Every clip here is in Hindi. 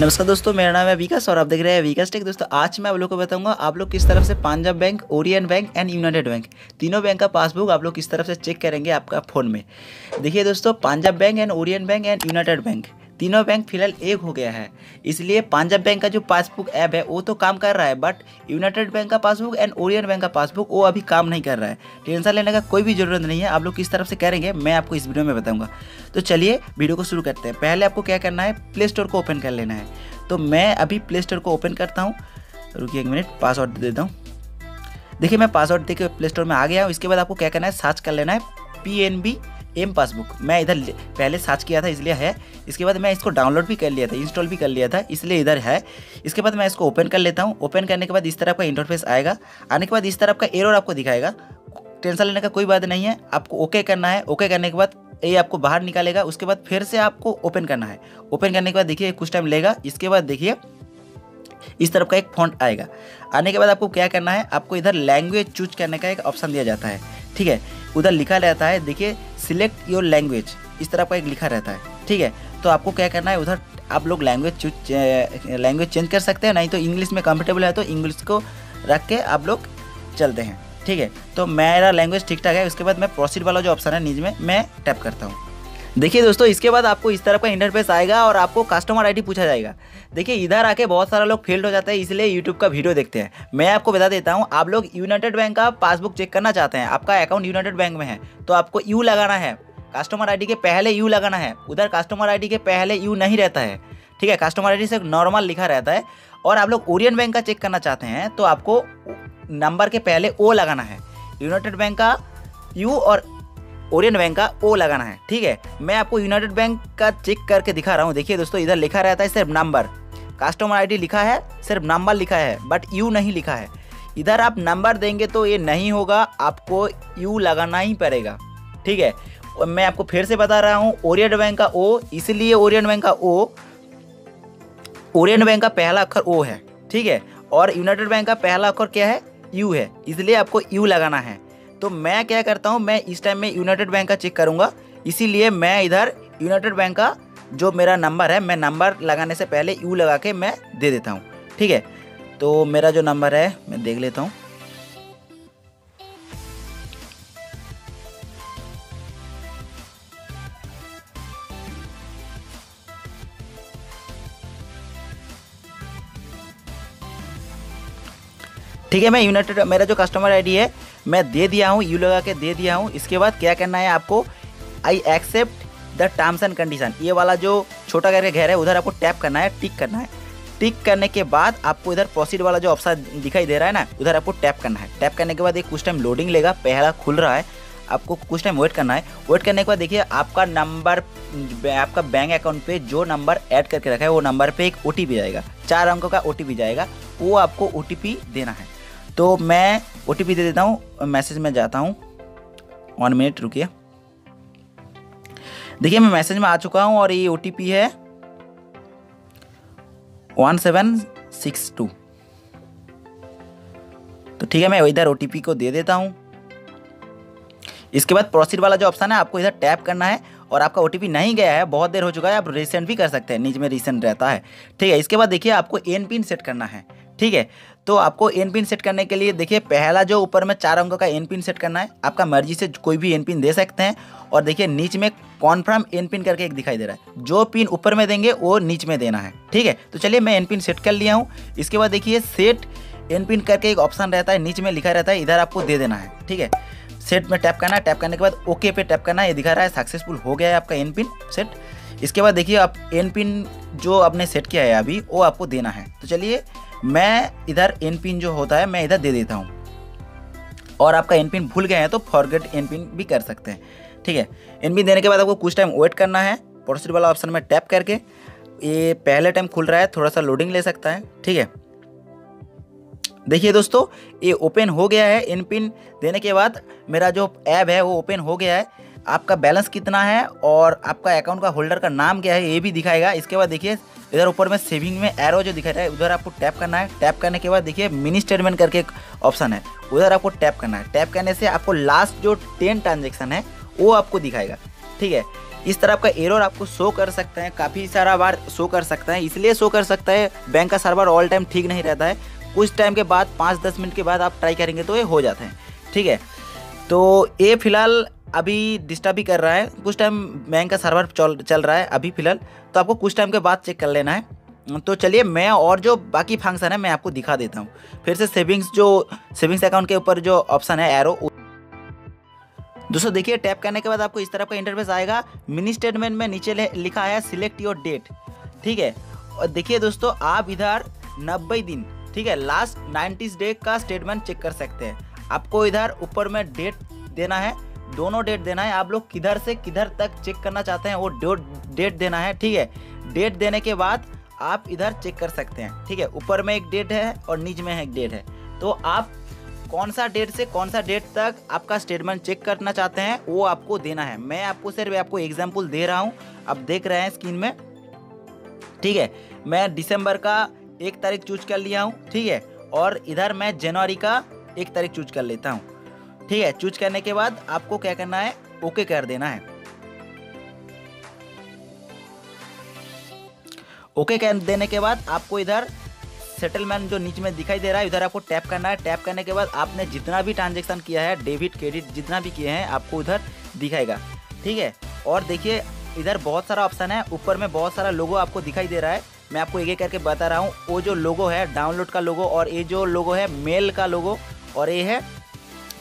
नमस्कार दोस्तों, मेरा नाम है विकास और आप देख रहे हैं विकास टेक। दोस्तों, आज मैं आप लोग को बताऊँगा, आप लोग किस तरफ़ से Punjab bank, Oriental bank and United bank. तीनों बैंक का पासबुक आप लोग किस तरफ़ से चेक करेंगे आपका फ़ोन में। देखिए दोस्तों, Punjab bank and Oriental bank and United bank. तीनों बैंक फ़िलहाल एक हो गया है। इसलिए पंजाब बैंक का जो पासबुक ऐप है, वो तो काम कर रहा है बट यूनाइटेड बैंक का पासबुक एंड ओरियन बैंक का पासबुक, वो अभी काम नहीं कर रहा है। टेंशन लेने का कोई भी ज़रूरत नहीं है, आप लोग किस तरफ़ से करेंगे, मैं आपको इस वीडियो में बताऊँगा। तो चलिए, वीडियो को शुरू करते हैं। पहले आपको क्या करना है प्ले स्टोर को ओपन कर लेना है। तो मैं अभी प्ले स्टोर को ओपन करता हूँ। रुकिए एक मिनट पासवर्ड दे देता हूँ। देखिए, मैं पासवर्ड दे के प्ले स्टोर में आ गया हूँ। इसके बाद आपको क्या करना है सर्च कर लेना है P N B M passbook मैं इधर पहले सर्च किया था, इसलिए है। इसके बाद मैं इसको डाउनलोड भी कर लिया था इंस्टॉल भी कर लिया था, इसलिए इधर है। इसके बाद मैं इसको ओपन कर लेता हूँ। ओपन करने के बाद इस तरह का इंटरफेस आएगा। आने के बाद इस तरह का एरर आपको दिखाएगा। टेंशन लेने का कोई बात नहीं है। आपको ओके करना है। ओके करने के बाद ये आपको बाहर निकालेगा। उसके बाद फिर से आपको ओपन करना है। ओपन करने के बाद देखिए, कुछ टाइम लेगा। इसके बाद देखिए, इस तरफ़ का एक फॉन्ट आएगा। आने के बाद आपको क्या करना है? आपको इधर लैंग्वेज चूज़ करने का एक ऑप्शन दिया जाता है। ठीक है? उधर लिखा रहता है, देखिए सिलेक्ट योर लैंग्वेज इस तरह का एक लिखा रहता है, ठीक है? तो आपको क्या करना है, उधर आप लोग लैंग्वेज लैंग्वेज चेंज कर सकते हैं, नहीं तो इंग्लिश में कंफर्टेबल है तो इंग्लिश को रख के आप लोग चलते हैं, ठीक है? तो मेरा लैंग्वेज ठीक ठाक है, उसके बाद मैं प्रोसीड वाला जो ऑप्शन है, नीचे में मैं टैप करता हूँ। देखिए दोस्तों, इसके बाद आपको इस तरह का इंटरफेस आएगा और आपको कस्टमर आईडी पूछा जाएगा। देखिए, इधर आके बहुत सारा लोग फेल्ड हो जाते हैं, इसलिए यूट्यूब का वीडियो देखते हैं। मैं आपको बता देता हूँ, आप लोग यूनाइटेड बैंक का पासबुक चेक करना चाहते हैं, आपका अकाउंट यूनाइटेड बैंक में है तो आपको यू लगाना है। कस्टमर आईडी के पहले यू लगाना है, उधर कस्टमर आईडी के पहले यू नहीं रहता है। ठीक है कस्टमर आईडी से नॉर्मल लिखा रहता है, और आप लोग ओरियन बैंक का चेक करना चाहते हैं तो आपको नंबर के पहले ओ लगाना है। यूनाइटेड बैंक का यू और ओरियन बैंक का ओ लगाना है, ठीक है? मैं आपको यूनाइटेड बैंक का चेक करके दिखा रहा हूँ। देखिए दोस्तों, इधर लिखा रहता है सिर्फ़ नंबर। कस्टमर आईडी लिखा है, सिर्फ़ नंबर लिखा है, बट यू नहीं लिखा है। इधर आप नंबर देंगे तो ये नहीं होगा, आपको यू लगाना ही पड़ेगा, ठीक है? मैं आपको फिर से बता रहा हूँ, ओरियन बैंक का ओ, इसलिए ओरियन बैंक का ओ, ओरियन बैंक का पहला अक्षर ओ है, ठीक है? और यूनाइटेड बैंक का पहला अक्षर क्या है? यू है, इसलिए आपको यू लगाना है। तो मैं क्या करता हूँ, मैं इस टाइम में यूनाइटेड बैंक का चेक करूँगा। इसीलिए मैं इधर यूनाइटेड बैंक का जो मेरा नंबर है, मैं नंबर लगाने से पहले यू लगा के मैं दे देता हूँ। ठीक है? तो मेरा जो नंबर है, मैं देख लेता हूँ। ठीक है, मैं यूनाइटेड मेरा जो कस्टमर आईडी है मैं दे दिया हूँ, यू लगा के दे दिया हूँ। इसके बाद क्या करना है आपको? I accept the terms and condition ये वाला जो छोटा करके घर है, उधर आपको टैप करना है टिक करना है। टिक करने के बाद आपको इधर प्रोसीड वाला जो ऑप्शन दिखाई दे रहा है ना, उधर आपको टैप करना है। टैप करने के बाद एक कुछ टाइम लोडिंग लेगा, पहला खुल रहा है। आपको कुछ टाइम वेट करना है। वेट करने के बाद देखिए, आपका नंबर आपका बैंक अकाउंट पे जो नंबर ऐड करके रखा है, वो नंबर पे एक ओटीपी जाएगा। चार अंकों का ओटीपी जाएगा। वो आपको ओटीपी देना है। तो मैं ओ दे देता हूँ, मैसेज में जाता हूँ। वन मिनट रुकिए। देखिए, मैं मैसेज में आ चुका हूँ और ये ओटीपी है वन सेवन सिक्स टू तो ठीक है, मैं इधर ओ को दे देता हूँ। इसके बाद प्रोसीड वाला जो ऑप्शन है, आपको इधर टैप करना है और आपका ओटीपी नहीं गया है, बहुत देर हो चुका है, आप रिसेंट भी कर सकते हैं, नीचे में रिसेंट रहता है। ठीक है, इसके बाद देखिए, आपको एन पिन सेट करना है। ठीक है तो आपको एन पिन सेट करने के लिए, देखिए, पहला जो ऊपर में चार अंकों का एन पिन सेट करना है, आपका मर्ज़ी से कोई भी एन पिन दे सकते हैं। और देखिए, नीच में कॉन्फर्म एन पिन करके एक दिखाई दे रहा है। जो पिन ऊपर में देंगे, वो नीच में देना है। ठीक है? तो चलिए, मैं एन पिन सेट कर लिया हूँ। इसके बाद देखिए सेट एन पिन करके एक ऑप्शन रहता है, नीचे में लिखा रहता है, इधर आपको दे देना है। ठीक है? सेट में टैप करना है टैप करने के बाद ओके पे टैप करना है, ये दिखा रहा है सक्सेसफुल हो गया है आपका एन पिन सेट इसके बाद देखिए आप एन पिन जो आपने सेट किया है अभी, वो आपको देना है। तो चलिए मैं इधर एन पिन जो होता है, मैं इधर दे देता हूँ। और आपका एन पिन भूल गए हैं तो फॉरगेट एन पिन भी कर सकते हैं। ठीक है? एन पिन देने के बाद आपको कुछ टाइम वेट करना है। प्रोसीड वाला ऑप्शन में टैप करके ये पहले टाइम खुल रहा है, थोड़ा सा लोडिंग ले सकता है। ठीक है? देखिए दोस्तों, ये ओपन हो गया है एन पिन देने के बाद मेरा जो ऐप है, वो ओपन हो गया है। आपका बैलेंस कितना है और आपका अकाउंट का होल्डर का नाम क्या है, ये भी दिखाएगा। इसके बाद देखिए इधर ऊपर में सेविंग में एरो जो दिखा रहा है उधर आपको टैप करना है। टैप करने के बाद देखिए मिनी स्टेटमेंट करके एक ऑप्शन है। उधर आपको टैप करना है। टैप करने से आपको लास्ट जो टेन ट्रांजेक्शन है, वो आपको दिखाएगा। ठीक है? इस तरह आपका एरर आपको शो कर सकते हैं। काफ़ी सारा बार शो कर सकता है। इसलिए शो कर सकता है। बैंक का सर्वर ऑल टाइम ठीक नहीं रहता है। कुछ टाइम के बाद, पाँच दस मिनट के बाद आप ट्राई करेंगे तो ये हो जाते हैं। ठीक है? तो ये फ़िलहाल अभी डिस्टर्ब भी कर रहा है। कुछ टाइम बैंक का सर्वर चल चल रहा है अभी फ़िलहाल। तो आपको कुछ टाइम के बाद चेक कर लेना है। तो चलिए, मैं और जो बाकी फ़ंक्शन है, मैं आपको दिखा देता हूँ। फिर से सेविंग्स जो सेविंग्स अकाउंट के ऊपर जो ऑप्शन है एरो दोस्तों, देखिए टैप करने के बाद आपको इस तरह का इंटरफेस आएगा। मिनी स्टेटमेंट में नीचे लिखा है सिलेक्ट योर डेट ठीक है? और देखिए दोस्तों, आप इधर नब्बे दिन, ठीक है लास्ट नाइन्टीज डे का स्टेटमेंट चेक कर सकते हैं। आपको इधर ऊपर में डेट देना है। दोनों डेट देना है। आप लोग किधर से किधर तक चेक करना चाहते हैं, वो डेट देना है, ठीक है? डेट देने के बाद आप इधर चेक कर सकते हैं, ठीक है? ऊपर में एक डेट है और नीचे में एक डेट है। तो आप कौन सा डेट से कौन सा डेट तक आपका स्टेटमेंट चेक करना चाहते हैं, वो आपको देना है। मैं आपको सिर्फ़ आपको एग्ज़ाम्पल दे रहा हूँ, आप देख रहे हैं स्क्रीन में, ठीक है? मैं दिसंबर का एक तारीख चूज़ कर लिया हूँ, ठीक है? और इधर मैं जनवरी का एक तारीख चूज़ कर लेता हूँ। ठीक है चूज़ करने के बाद आपको क्या करना है? ओके कर देना है। ओके कर देने के बाद आपको इधर सेटलमेंट जो नीचे में दिखाई दे रहा है, इधर आपको टैप करना है। टैप करने के बाद आपने जितना भी ट्रांजेक्शन किया है डेबिट क्रेडिट जितना भी किए हैं, आपको उधर दिखाएगा। ठीक है? और देखिए, इधर बहुत सारा ऑप्शन है। ऊपर में बहुत सारा लोगो आपको दिखाई दे रहा है। मैं आपको एक एक करके बता रहा हूँ। वो जो लोगो है डाउनलोड का लोगो और ये जो लोगो है मेल का लोगो और ये है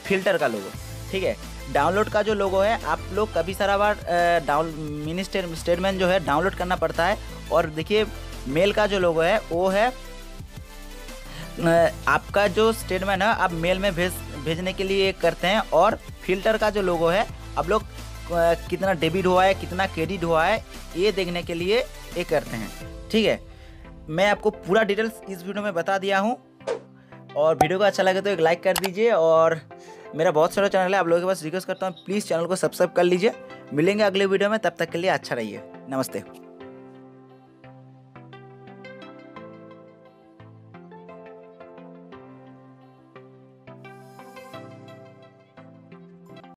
फ़िल्टर का लोगो, ठीक है? डाउनलोड का जो लोगो है, आप लोग कभी सारा बार डाउन मिनी स्टेटमेंट जो है, डाउनलोड करना पड़ता है। और देखिए, मेल का जो लोगो है, वो है आपका जो स्टेटमेंट है, आप मेल में भेज, भेजने के लिए करते हैं। और फ़िल्टर का जो लोगो है, आप लोग कितना डेबिट हुआ है, कितना क्रेडिट हुआ है, ये देखने के लिए ये करते हैं, ठीक है? मैं आपको पूरा डिटेल्स इस वीडियो में बता दिया हूँ। और वीडियो को अच्छा लगे तो एक लाइक कर दीजिए और मेरा बहुत सारा चैनल है, आप लोगों के पास रिक्वेस्ट करता हूँ प्लीज़ चैनल को सब्सक्राइब कर लीजिए। मिलेंगे अगले वीडियो में, तब तक के लिए अच्छा रहिए। नमस्ते।